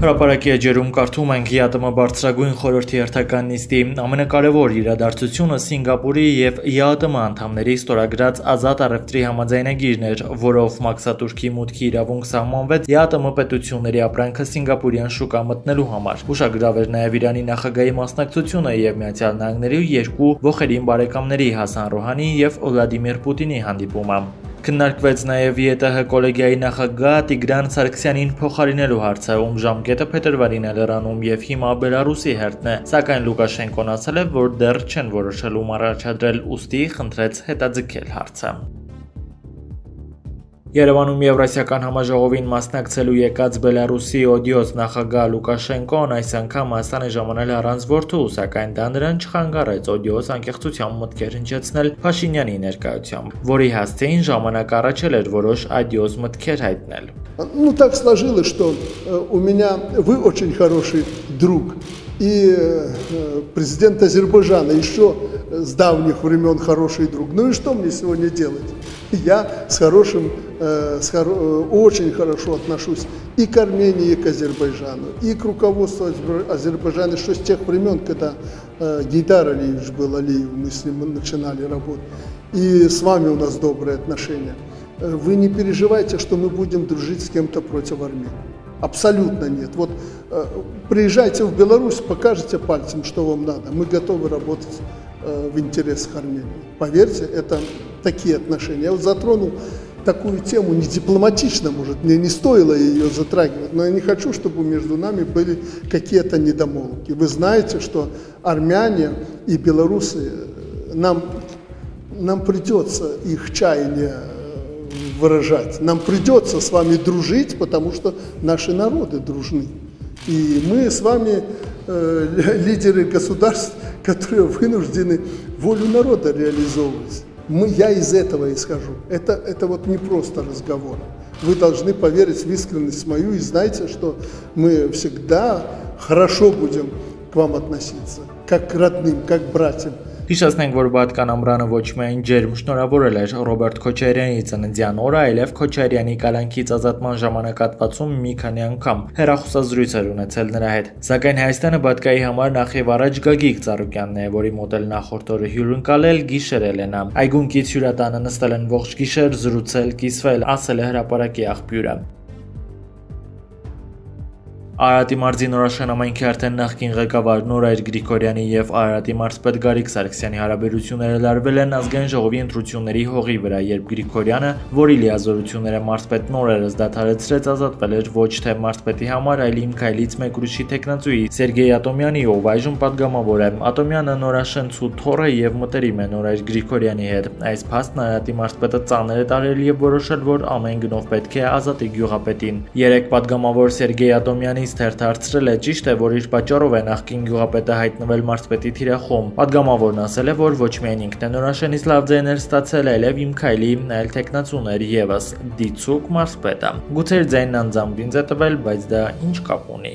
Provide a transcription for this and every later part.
Հրապարակի էջերում կարդում ենք ԵԱՏՄ բարձրագույն խորհրդի հերթական նիստի ամենակարևոր իրադարձությունը Սինգապուրի եւ ԵԱՏՄ անդամների ստորագրած ազատ առևտրի համաձայնագիրն էր, որով Մաքսատուրքի մուտքի իրավունք սահմանվեց ԵԱՏՄ պետությունների ապրանքը Սինգապուրյան շուկա մտնելու համար։ Ուշագրավ էր նաեւ Իրանի նախագահի մասնակցությունը եւ Միացյալ Նահանգների երկու ողերին բարեկամների Հասան Ռոհանի եւ Վլադիմիր Պուտինի հանդիպումը։ Քննարկվեց նաև ԵՏՀ կոլեգիայի նախագահ Տիգրան Սարգսյանին փոխարինելու հարցը, ում ժամկետը փետրվարին է լրանում եւ հիմա Բելարուսի հերթն է, սակայն Լուկաշենկոն ասել է, որ դեռ չեն որոշել ում առաջադրել, ուստի խնդրեց հետաձգել հարցը։ Երևանում Եվրասիական համաժողովին մասնակցելու եկած Բելարուսի օդիոզ նախագահ Լուկաշենկոն այս անգամ Հայաստան է ժամանել առանց որդու, սակայն դա նրան չխանգարեց օդիոզ անկեղծությամբ մտքեր հնչեցնել Փաշինյանի ներկայությամբ, որի հաստեին ժամանակ առաջել էր որոշ այդիոզ մտքեր հայտնել։ Ну так сложилось, что э, у меня вы очень хороший друг. И э, президент Азербайджана еще с давних времен хороший друг. Ну и что мне сегодня делать? Я с хорошим очень хорошо отношусь и к Армении, и к Азербайджану, и к руководству Азербайджана, что с тех времен, когда Гейдар Алиевич был Алиев, мы с ним начинали работать. И с вами у нас добрые отношения. Вы не переживайте, что мы будем дружить с кем-то против Армении. Абсолютно нет. Вот э, приезжайте в Беларусь, покажите пальцем, что вам надо. Мы готовы работать э, в интересах Армении. Поверьте, это такие отношения. Я вот затронул такую тему не дипломатично, может, мне не стоило ее затрагивать, но я не хочу, чтобы между нами были какие-то недомолвки. Вы знаете, что армяне и белорусы, нам, нам придется их чаяние выражать. Нам придется с вами дружить, потому что наши народы дружны. И мы с вами э, лидеры государств, которые вынуждены волю народа реализовывать. Мы, я из этого исхожу. Это, это вот не просто разговор. Вы должны поверить в искренность мою и знайте, что мы всегда хорошо будем к вам относиться, как к родным, как к братьям. Հիշեցնենք, որ Բատկան ամրանը ոչ միայն ջերմ շնորհավորել էր Ռոբերտ Քոչարյանի ծննդյան օրը, այլև Քոչարյանի կալանքից ազատման ժամանակատվածում մի քանի անգամ հերախոսազրույց էր ունեցել նրա հետ։ Սակայն Հայաստանը Բատկայի համար նախ եւ առաջ Գագիկ Ծառուկյանն է, որի մոտ էլ նախորդ օրը հյուրընկալել գիշերել է նա։ Այգուն կից հյուրատանը նստել են ողջ գիշեր, զրուցել, կիսվել, ասել է հրապարակի աղբյուրը։ Արարատի մարզի նորաշանամայնքի արդեն նախկին ղեկավար Նորայր Գրիգորյանի եւ Արարատի մարզպետ Գարիկ Սարգսյանի հարաբերությունները լարվել են ազգային ժողովի ընտրությունների հողի վրա, երբ Գրիգորյանը, որի լիազորությունները մարզպետ Նորայրը զդադարեցրեց, ազատվել էր ոչ թե մարզպետի համար, այլ իմ քայլից մեկ ուրիշի տեխնացուի Սերգեյ Ատոմյանի, ով այժմ պատգամավոր է։ Ատոմյանը նորաշենցու թոռ է եւ մտերիմ է Նորայր Գրիգորյանի հետ։ Այս փաստն Արարատի մարզպետը ծանր է տարել եւ որոշել, որ ամեն գնով պետք է ազատի գյուղապետին։ Երեք պատգամավոր Սերգեյ Ատոմյանի Հայաստանից թերթարցրել է ճիշտ է, որ իր պատճառով է նախկին գյուղապետը հայտնվել մարզպետի թիրախում։ Պատգամավորն ասել է, որ ոչ միայն ինքն է նորաշենից լավ ձայներ ստացել, այլև իմ քայլի այլ տեխնացուներ եւս դիցուկ մարզպետը։ Գուցե ձայնն անձամբ ինձ է տվել, բայց դա ինչ կապ ունի։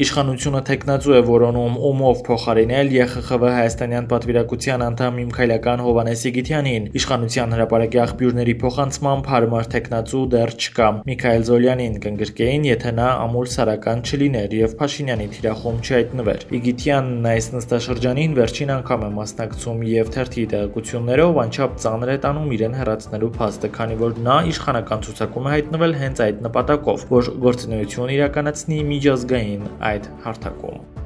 Իշխանությունը տեխնացու է որոնում ումով փոխարինել ԵԽԽՎ հայաստանյան պատվիրակության անդամ Միմքայլական Հովանես Իգիթյանին։ Իշխանության հրապարակի աղբյուրների փոխանցմամբ հարմար տեխնացու դեռ չկա։ Միքայել Զոլյանին կընկրկեին, եթե նա ամուր սարական չլիներ եւ Փաշինյանի թիրախում չհայտնվեր։ Իգիթյանն այս նստաշրջանին վերջին անգամ է մասնակցում եւ թերթի տեղեկություններով անչափ ծանր է տանում իրեն հեռացնելու փաստը, քանի որ նա իշխանական ցուցակում է հայտնվել հենց այդ նպատակով, որ գործունեություն իրականացնի միջազգային այդ հարթակում։